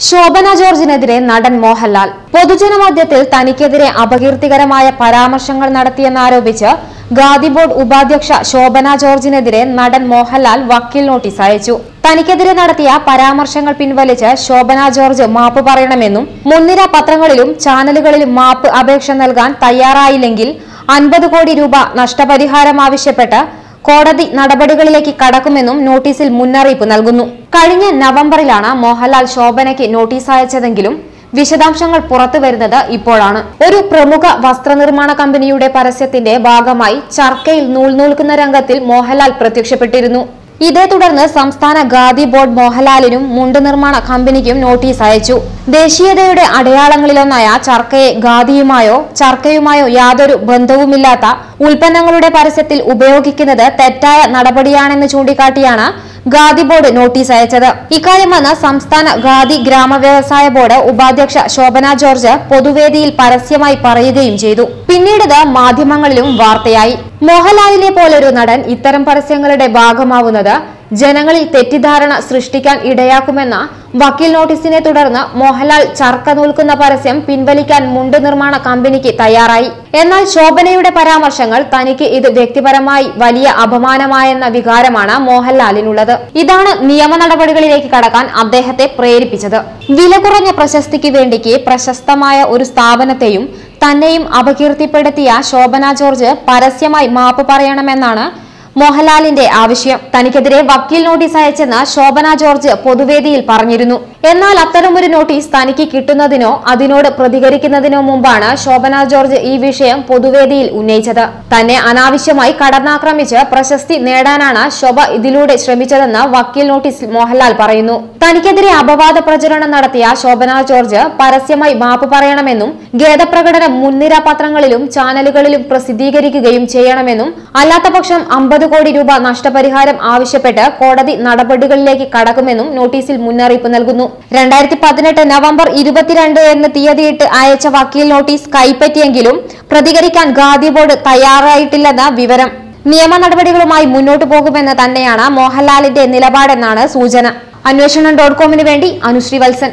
ശോഭന ജോർജിനെതിരെ നടൻ മോഹൻലാൽ പൊതുജനമധ്യത്തിൽ തനിക്കെതിരെ അപകീർത്തികരമായ പരാമർശങ്ങൾ നടത്തിയെന്നാരോപിച്ച് ഗാദി ബോർഡ് ഉപാധ്യക്ഷ ശോഭന ജോർജിനെതിരെ നടൻ മോഹൻലാൽ വക്കീൽ നോട്ടീസ് അയച്ചു. തനിക്കെതിരെ നടത്തിയ പരാമർശങ്ങൾ പിൻവലിച്ച് ശോഭന ജോർജ് മാപ്പ് പറയണമെന്നും മുൻനിര പത്രങ്ങളിലും ചാനലുകളിലും മാപ്പ് അപേക്ഷ നൽകാൻ തയ്യാറായില്ലെങ്കിൽ അൻപത് കോടി രൂപ നഷ്ടപരിഹാരം ആവശ്യപ്പെട്ട് കോടതി നടപടികളിലേക്ക് കടക്കുമെന്നും നോട്ടീസിൽ മുന്നറിയിപ്പ് നൽകുന്നു. കഴിഞ്ഞ നവംബറിലാണ് മോഹൻലാൽ ശോഭനയ്ക്ക് നോട്ടീസ് അയച്ചതെങ്കിലും വിശദാംശങ്ങൾ പുറത്തുവരുന്നത് ഇപ്പോഴാണ്. ഒരു പ്രമുഖ വസ്ത്രനിർമ്മാണ കമ്പനിയുടെ പരസ്യത്തിന്റെ ഭാഗമായി ചർക്കയിൽ നൂൽ നൂൽക്കുന്ന രംഗത്തിൽ മോഹൻലാൽ പ്രത്യക്ഷപ്പെട്ടിരുന്നു. ഇതേ തുടർന്ന് സംസ്ഥാന ഖാദി ബോർഡ് മോഹൻലാലിനും മുണ്ട് നിർമ്മാണ കമ്പനിക്കും നോട്ടീസ് അയച്ചു. ദേശീയതയുടെ അടയാളങ്ങളിലൊന്നായ ചർക്കയെ ഖാദിയുമായോ ചർക്കയുമായോ യാതൊരു ബന്ധവുമില്ലാത്ത ഉൽപ്പന്നങ്ങളുടെ പരസ്യത്തിൽ ഉപയോഗിക്കുന്നത് തെറ്റായ നടപടിയാണെന്ന് ചൂണ്ടിക്കാട്ടിയാണ് ഖാദി ബോർഡ് നോട്ടീസ് അയച്ചത്. ഇക്കാര്യമെന്ന് സംസ്ഥാന ഖാദി ഗ്രാമ വ്യവസായ ബോർഡ് ഉപാധ്യക്ഷ ശോഭന ജോർജ് പൊതുവേദിയിൽ പരസ്യമായി പറയുകയും ചെയ്തു. പിന്നീടത് മാധ്യമങ്ങളിലും വാർത്തയായി. മോഹൻലാലിനെ പോലൊരു നടൻ ഇത്തരം പരസ്യങ്ങളുടെ ഭാഗമാവുന്നത് ജനങ്ങളിൽ തെറ്റിദ്ധാരണ സൃഷ്ടിക്കാൻ ഇടയാക്കുമെന്ന വക്കീൽ നോട്ടീസിനെ തുടർന്ന് മോഹൻലാൽ ചർക്ക നൂൽക്കുന്ന പരസ്യം പിൻവലിക്കാൻ മുണ്ട് നിർമ്മാണ കമ്പനിക്ക് തയ്യാറായി. എന്നാൽ ശോഭനയുടെ പരാമർശങ്ങൾ തനിക്ക് ഇത് വ്യക്തിപരമായി വലിയ അപമാനമായെന്ന വികാരമാണ് മോഹൻലാലിനുള്ളത്. ഇതാണ് നിയമ നടപടികളിലേക്ക് കടക്കാൻ അദ്ദേഹത്തെ പ്രേരിപ്പിച്ചത്. വില കുറഞ്ഞ പ്രശസ്തിക്ക് വേണ്ടിക്ക് പ്രശസ്തമായ ഒരു സ്ഥാപനത്തെയും തന്നെയും അപകീർത്തിപ്പെടുത്തിയ ശോഭന ജോർജ് പരസ്യമായി മാപ്പ് പറയണമെന്നാണ് മോഹൻലാലിന്റെ ആവശ്യം. തനിക്കെതിരെ വക്കീൽ നോട്ടീസ് അയച്ചെന്ന് ശോഭന ജോർജ് പൊതുവേദിയിൽ പറഞ്ഞിരുന്നു. എന്നാൽ അത്തരമൊരു നോട്ടീസ് തനിക്ക് കിട്ടുന്നതിനോ അതിനോട് പ്രതികരിക്കുന്നതിനോ മുമ്പാണ് ശോഭന ജോർജ് ഈ വിഷയം പൊതുവേദിയിൽ ഉന്നയിച്ചത്. തന്നെ അനാവശ്യമായി കടന്നാക്രമിച്ച് പ്രശസ്തി നേടാനാണ് ശോഭ ഇതിലൂടെ ശ്രമിച്ചതെന്ന് വക്കീൽ നോട്ടീസിൽ മോഹൻലാൽ പറയുന്നു. തനിക്കെതിരെ അപവാദ പ്രചരണം നടത്തിയ ശോഭന ജോർജ് പരസ്യമായി മാപ്പ് പറയണമെന്നും ഖേദപ്രകടനം മുൻനിര പത്രങ്ങളിലും ചാനലുകളിലും പ്രസിദ്ധീകരിക്കുകയും ചെയ്യണമെന്നും അല്ലാത്തപക്ഷം അമ്പത് കോടി രൂപ നഷ്ടപരിഹാരം ആവശ്യപ്പെട്ട് കോടതി നടപടികളിലേക്ക് കടക്കുമെന്നും നോട്ടീസിൽ മുന്നറിയിപ്പ് നൽകുന്നു. രണ്ടായിരത്തി പതിനെട്ട് നവംബർ ഇരുപത്തിരണ്ട് എന്ന് തീയതിയിട്ട് അയച്ച വക്കീൽ നോട്ടീസ് കൈപ്പറ്റിയെങ്കിലും പ്രതികരിക്കാൻ ഖാദി ബോർഡ് തയ്യാറായിട്ടില്ലെന്ന വിവരം. നിയമ നടപടികളുമായി മുന്നോട്ടു പോകുമെന്ന് തന്നെയാണ് മോഹൻലാലിന്റെ നിലപാടെന്നാണ് സൂചന. അന്വേഷണം ഡോട്ട് കോമിന് വേണ്ടി അനുശ്രീ വത്സൻ.